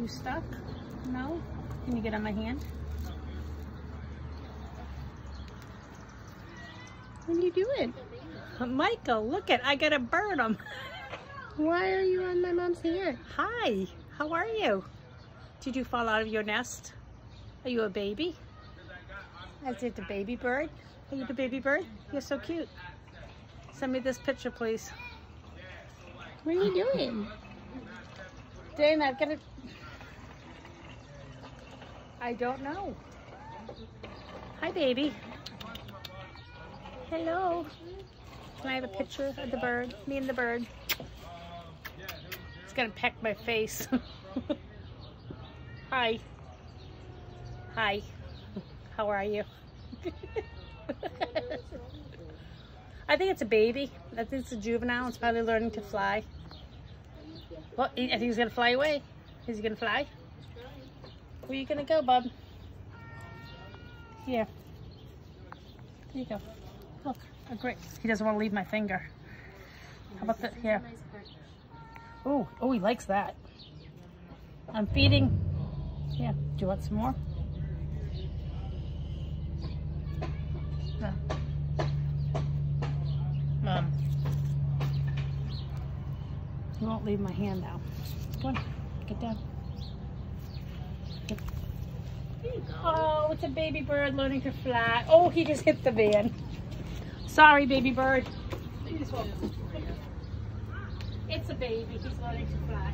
you stuck? No? Can you get on my hand? What are you doing? Michael, look at, I got a bird on. Why are you on my mom's hand? Hi, how are you? Did you fall out of your nest? Are you a baby? Is it the baby bird? Are you the baby bird? You're so cute. Send me this picture, please. What are you doing? Dana, I've got it. I don't know. Hi, baby. Hello. Can I have a picture of the bird? Me and the bird. It's gonna peck my face. Hi. Hi. How are you? I think it's a baby. I think it's a juvenile. It's probably learning to fly. Well, I think he's gonna fly away. Is he gonna fly? Where you gonna go, bub? Here. There you go. Look, oh, great. He doesn't want to leave my finger. How about the here? Oh, oh, he likes that. I'm feeding. Yeah. Do you want some more? No. Um. He won't leave my hand now. Come on, get down. Oh, it's a baby bird learning to fly. Oh, he just hit the van. Sorry, baby bird. It's a baby. He's learning to fly.